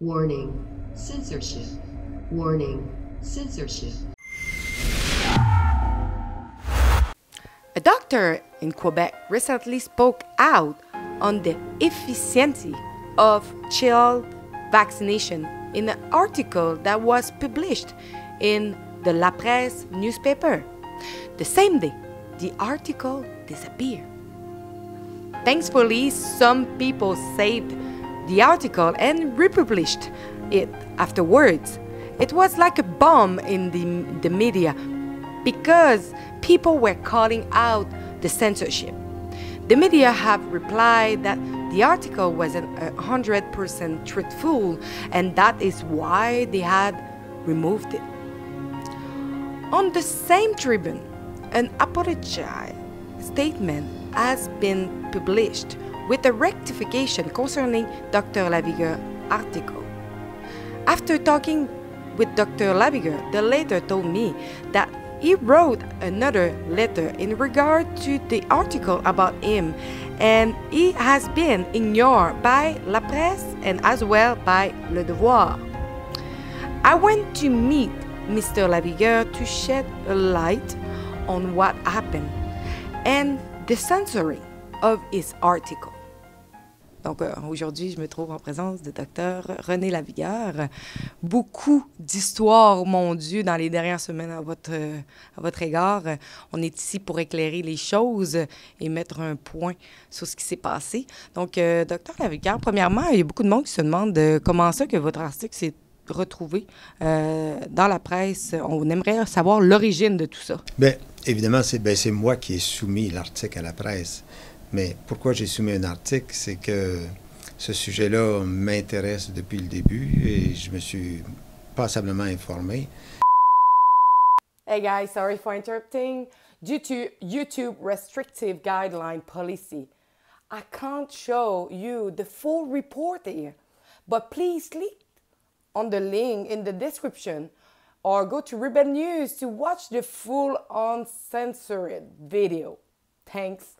Warning, censorship. Warning, censorship. A doctor in Quebec recently spoke out on the efficiency of child vaccination in an article that was published in the La Presse newspaper. The same day, the article disappeared. Thankfully, some people saved the article and republished it afterwards. It was like a bomb in the, the media because people were calling out the censorship. The media have replied that the article wasn't 100% truthful and that is why they had removed it. On the same tribune, an apology statement has been published with a rectification concerning Dr. Lavigueur article. After talking with Dr. Lavigueur, the latter told me that he wrote another letter in regard to the article about him and he has been ignored by La Presse and as well by Le Devoir. I went to meet Mr. Lavigueur to shed a light on what happened and the censoring of his article. Donc euh, aujourd'hui, je me trouve en présence du docteur René Lavigueur. Beaucoup d'histoires, mon Dieu, dans les dernières semaines à votre, à votre égard. On est ici pour éclairer les choses et mettre un point sur ce qui s'est passé. Donc, euh, docteur Lavigueur, premièrement, il y a beaucoup de monde qui se demande euh, comment ça que votre article s'est retrouvé euh, dans la presse. On aimerait savoir l'origine de tout ça. Bien, évidemment, c'est moi qui ai soumis l'article à la presse. Mais pourquoi j'ai soumis un article, c'est que ce sujet-là m'intéresse depuis le début et je me suis passablement informé. Hey guys, sorry for interrupting. Due to YouTube restrictive guideline policy, I can't show you the full report here. But please click on the link in the description or go to Ribbon News to watch the full uncensored video. Thanks.